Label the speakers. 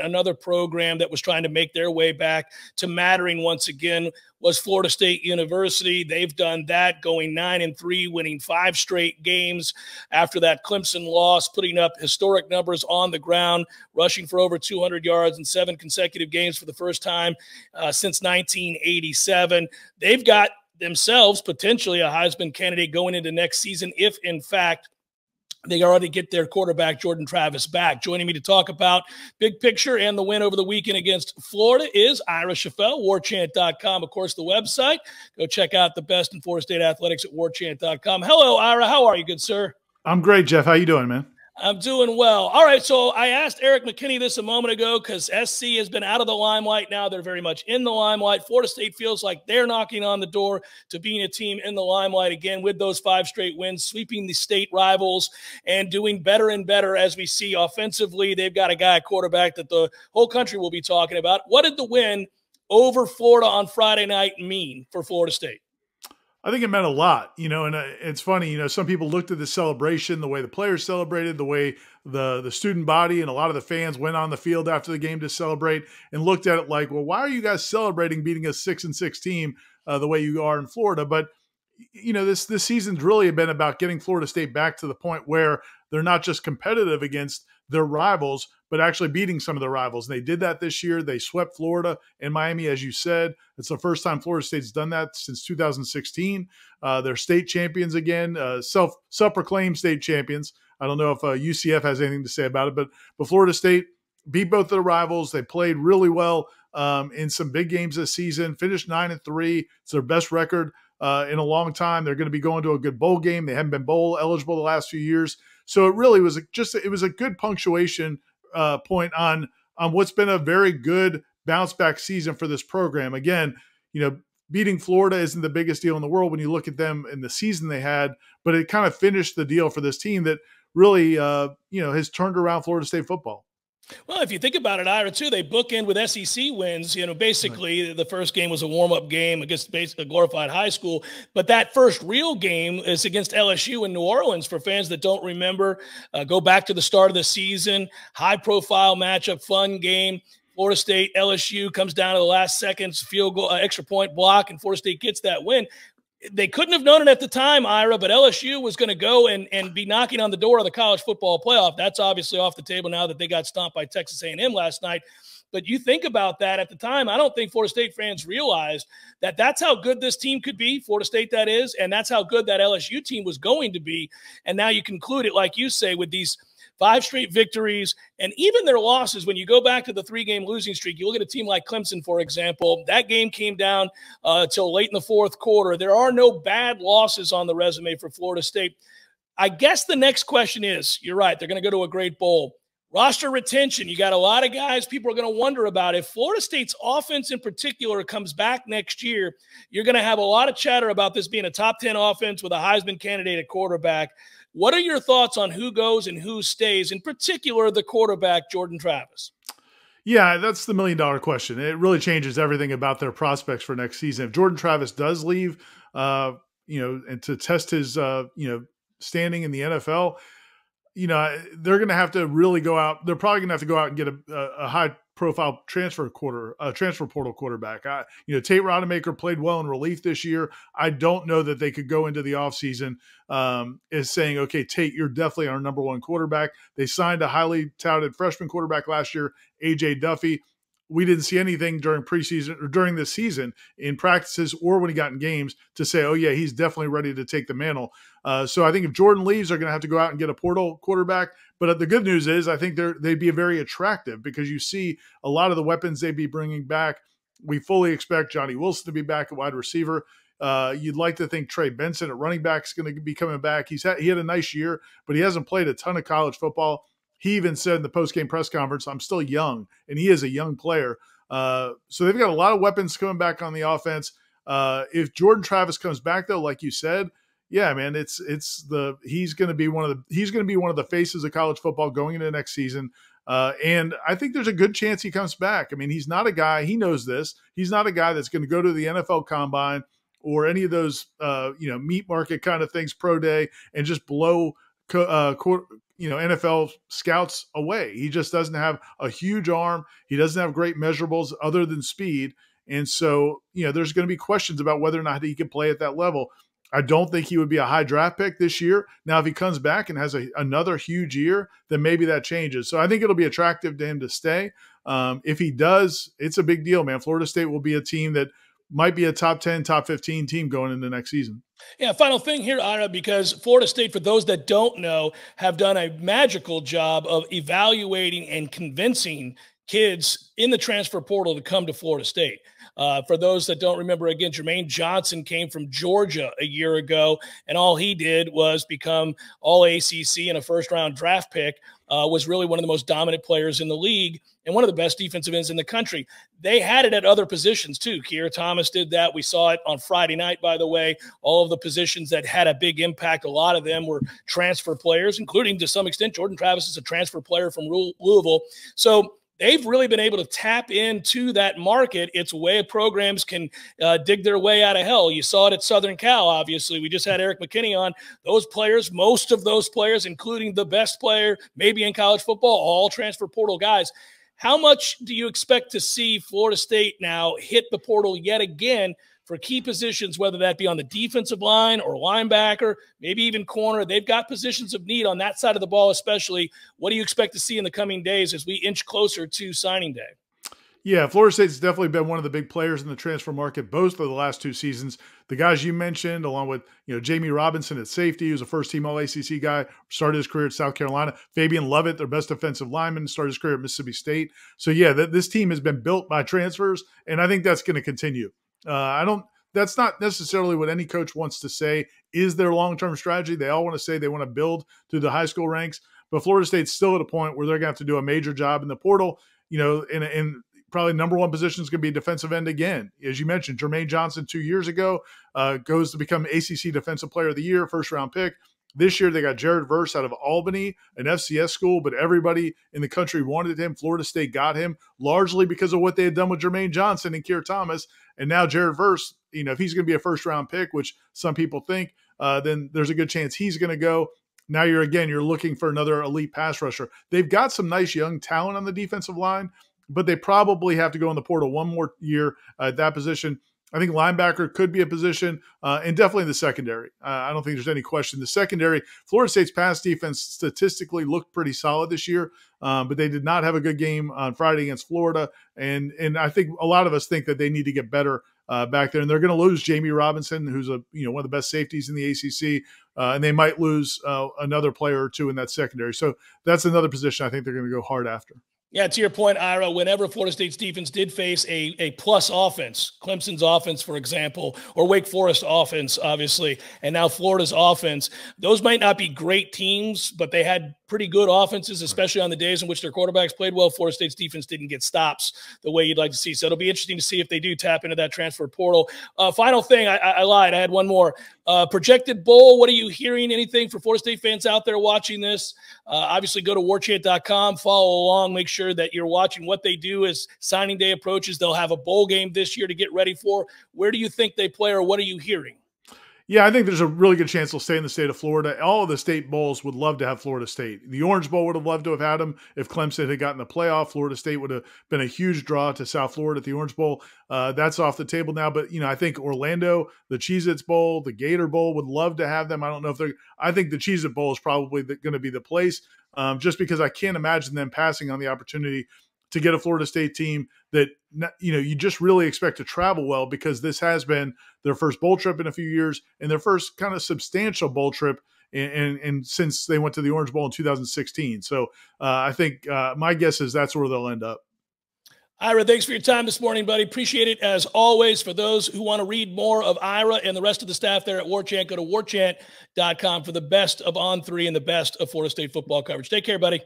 Speaker 1: another program that was trying to make their way back to mattering once again was Florida State University. They've done that, going nine and three, winning five straight games after that Clemson loss, putting up historic numbers on the ground, rushing for over 200 yards in seven consecutive games for the first time uh, since 1987. They've got themselves potentially a Heisman candidate going into next season if, in fact, they already get their quarterback, Jordan Travis, back. Joining me to talk about big picture and the win over the weekend against Florida is Ira Schoffel, warchant.com, of course, the website. Go check out the best in Florida State athletics at warchant.com. Hello, Ira. How are you, good sir?
Speaker 2: I'm great, Jeff. How you doing, man?
Speaker 1: I'm doing well. All right. So I asked Eric McKinney this a moment ago because SC has been out of the limelight. Now they're very much in the limelight. Florida State feels like they're knocking on the door to being a team in the limelight again with those five straight wins, sweeping the state rivals and doing better and better as we see offensively. They've got a guy quarterback that the whole country will be talking about. What did the win over Florida on Friday night mean for Florida State?
Speaker 2: I think it meant a lot, you know, and uh, it's funny, you know, some people looked at the celebration, the way the players celebrated, the way the the student body and a lot of the fans went on the field after the game to celebrate and looked at it like, well, why are you guys celebrating beating a six and six team uh, the way you are in Florida? But you know, this this season's really been about getting Florida State back to the point where they're not just competitive against their rivals, but actually beating some of the rivals. And they did that this year. They swept Florida and Miami, as you said. It's the first time Florida State's done that since 2016. Uh, they're state champions again, uh, self self proclaimed state champions. I don't know if uh, UCF has anything to say about it, but but Florida State beat both their rivals. They played really well um, in some big games this season. Finished nine and three. It's their best record uh, in a long time. They're going to be going to a good bowl game. They haven't been bowl eligible the last few years. So it really was just it was a good punctuation uh, point on on what's been a very good bounce back season for this program. Again, you know, beating Florida isn't the biggest deal in the world when you look at them in the season they had, but it kind of finished the deal for this team that really uh, you know has turned around Florida State football.
Speaker 1: Well, if you think about it, Ira, too, they bookend with SEC wins. You know, basically, right. the first game was a warm up game against basically a glorified high school. But that first real game is against LSU in New Orleans. For fans that don't remember, uh, go back to the start of the season, high profile matchup, fun game. Florida State, LSU comes down to the last seconds, field goal, uh, extra point block, and Florida State gets that win they couldn't have known it at the time, Ira, but LSU was going to go and, and be knocking on the door of the college football playoff. That's obviously off the table now that they got stomped by Texas A&M last night. But you think about that at the time, I don't think Florida State fans realized that that's how good this team could be, Florida State that is, and that's how good that LSU team was going to be. And now you conclude it, like you say, with these – five straight victories, and even their losses. When you go back to the three game losing streak, you look at a team like Clemson, for example, that game came down uh, till late in the fourth quarter. There are no bad losses on the resume for Florida State. I guess the next question is you're right, they're going to go to a great bowl. Roster retention, you got a lot of guys people are going to wonder about. If Florida State's offense in particular comes back next year, you're going to have a lot of chatter about this being a top 10 offense with a Heisman candidate at quarterback. What are your thoughts on who goes and who stays, in particular the quarterback, Jordan Travis?
Speaker 2: Yeah, that's the million dollar question. It really changes everything about their prospects for next season. If Jordan Travis does leave, uh, you know, and to test his, uh, you know, standing in the NFL, you know, they're going to have to really go out. They're probably going to have to go out and get a, a high profile transfer quarter, uh, transfer portal quarterback. I, you know, Tate Rodemaker played well in relief this year. I don't know that they could go into the offseason um, is saying, okay, Tate, you're definitely our number one quarterback. They signed a highly touted freshman quarterback last year, AJ Duffy we didn't see anything during preseason or during the season in practices or when he got in games to say, oh, yeah, he's definitely ready to take the mantle. Uh, so I think if Jordan leaves, they're going to have to go out and get a portal quarterback. But the good news is, I think they're, they'd be very attractive because you see a lot of the weapons they'd be bringing back. We fully expect Johnny Wilson to be back at wide receiver. Uh, you'd like to think Trey Benson at running back is going to be coming back. He's had, he had a nice year, but he hasn't played a ton of college football. He even said in the post game press conference, "I'm still young," and he is a young player. Uh, so they've got a lot of weapons coming back on the offense. Uh, if Jordan Travis comes back, though, like you said, yeah, man, it's it's the he's going to be one of the he's going to be one of the faces of college football going into next season. Uh, and I think there's a good chance he comes back. I mean, he's not a guy. He knows this. He's not a guy that's going to go to the NFL Combine or any of those uh, you know meat market kind of things, pro day, and just blow uh, you know NFL scouts away. He just doesn't have a huge arm. He doesn't have great measurables other than speed. And so, you know, there's going to be questions about whether or not he can play at that level. I don't think he would be a high draft pick this year. Now, if he comes back and has a, another huge year, then maybe that changes. So I think it'll be attractive to him to stay. Um, if he does, it's a big deal, man. Florida State will be a team that might be a top 10, top 15 team going into next season.
Speaker 1: Yeah, final thing here, Ira, because Florida State, for those that don't know, have done a magical job of evaluating and convincing kids in the transfer portal to come to Florida State. Uh, for those that don't remember, again, Jermaine Johnson came from Georgia a year ago, and all he did was become all ACC and a first round draft pick. Uh, was really one of the most dominant players in the league and one of the best defensive ends in the country. They had it at other positions too. Keir Thomas did that. We saw it on Friday night, by the way. All of the positions that had a big impact, a lot of them were transfer players, including to some extent Jordan Travis is a transfer player from Louisville. So they've really been able to tap into that market. It's a way programs can uh, dig their way out of hell. You saw it at Southern Cal, obviously. We just had Eric McKinney on. Those players, most of those players, including the best player, maybe in college football, all transfer portal guys. How much do you expect to see Florida State now hit the portal yet again? For key positions, whether that be on the defensive line or linebacker, maybe even corner. They've got positions of need on that side of the ball, especially. What do you expect to see in the coming days as we inch closer to signing day?
Speaker 2: Yeah, Florida State's definitely been one of the big players in the transfer market both of the last two seasons. The guys you mentioned, along with you know Jamie Robinson at safety, who's a first team All ACC guy, started his career at South Carolina. Fabian Lovett, their best defensive lineman, started his career at Mississippi State. So yeah, th- this team has been built by transfers, and I think that's going to continue. Uh, I don't. That's not necessarily what any coach wants to say is their long term strategy. They all want to say they want to build through the high school ranks, but Florida State's still at a point where they're going to have to do a major job in the portal. You know, in, in probably number one position is going to be defensive end again. As you mentioned, Jermaine Johnson two years ago uh, goes to become ACC Defensive Player of the Year, first round pick. This year, they got Jared Verse out of Albany, an FCS school, but everybody in the country wanted him. Florida State got him largely because of what they had done with Jermaine Johnson and Keir Thomas. And now Jared Verse, you know, if he's going to be a first round pick, which some people think, uh, then there's a good chance he's going to go. Now you're again, you're looking for another elite pass rusher. They've got some nice young talent on the defensive line, but they probably have to go in the portal one more year at that position. I think linebacker could be a position, uh, and definitely the secondary. Uh, I don't think there's any question. The secondary, Florida State's pass defense statistically looked pretty solid this year, um, but they did not have a good game on Friday against Florida, and and I think a lot of us think that they need to get better uh, back there, and they're going to lose Jamie Robinson, who's a you know one of the best safeties in the ACC, uh, and they might lose uh, another player or two in that secondary. So that's another position I think they're going to go hard after.
Speaker 1: Yeah, to your point, Ira, whenever Florida State's defense did face a, a plus offense, Clemson's offense, for example, or Wake Forest offense, obviously, and now Florida's offense, those might not be great teams, but they had pretty good offenses, especially on the days in which their quarterbacks played well. Florida State's defense didn't get stops the way you'd like to see. So it'll be interesting to see if they do tap into that transfer portal. Uh, final thing, I, I, lied. I had one more. Uh, projected bowl. What are you hearing? Anything for Florida State fans out there watching this? Uh, obviously, go to warchant.com, follow along, make sure that you're watching what they do as signing day approaches. They'll have a bowl game this year to get ready for. Where do you think they play, or what are you hearing?
Speaker 2: Yeah, I think there's a really good chance they'll stay in the state of Florida. All of the state bowls would love to have Florida State. The Orange Bowl would have loved to have had them if Clemson had gotten the playoff. Florida State would have been a huge draw to South Florida at the Orange Bowl. Uh, that's off the table now. But, you know, I think Orlando, the Cheez Its Bowl, the Gator Bowl would love to have them. I don't know if they're, I think the Cheez It Bowl is probably going to be the place um, just because I can't imagine them passing on the opportunity to get a Florida State team that you know you just really expect to travel well because this has been their first bowl trip in a few years and their first kind of substantial bowl trip and, and, since they went to the Orange Bowl in 2016. So uh, I think uh, my guess is that's where they'll end up.
Speaker 1: Ira, thanks for your time this morning, buddy. Appreciate it as always. For those who want to read more of Ira and the rest of the staff there at Warchant, go to warchant.com for the best of On3 and the best of Florida State football coverage. Take care, buddy.